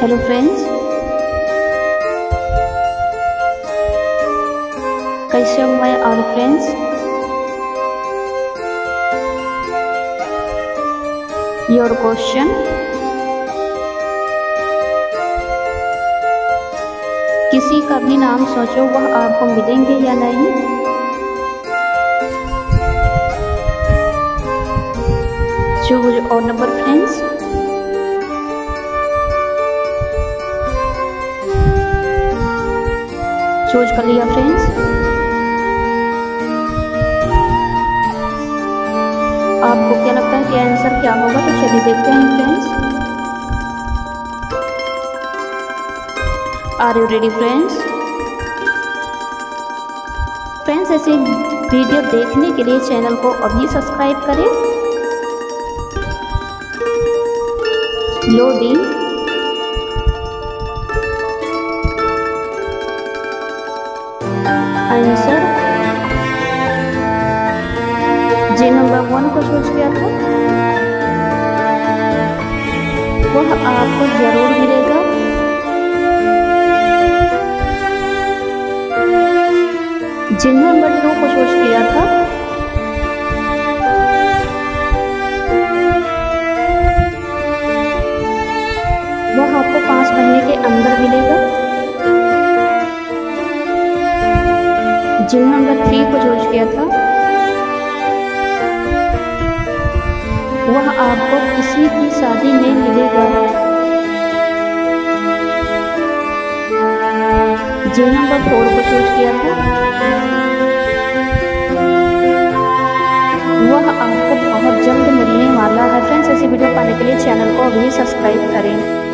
Hello friends कैसे हो मैं और फ्रेंड्स योर क्वेश्चन किसी का भी नाम सोचो, वह आपको मिलेंगे या नहीं? चूज़ और नंबर फ्रेंड्स चूज़ कर लिया फ्रेंड्स आपको क्या लगता है कि आंसर क्या होगा? तो चलिए देखते हैं friends are you ready friends friends ऐसे वीडियो देखने के लिए चैनल को अभी सब्सक्राइब करें. लोडिंग जी नंबर वन को सोच किया था वह आपको ज़रूर मिलेगा। जिन नंबर टू को सोच किया था। वह आपको पाँच महीने के अंदर मिलेगा। जिन नंबर थ्री को चूज़ किया था। वह आपको किसी की शादी में मिलेगा। जिन नंबर फोर को चूज़ किया था वह आपको बहुत जल्द मिलने वाला है। फ्रेंड्स ऐसी वीडियो पाने के लिए चैनल को अभी सब्सक्राइब करें।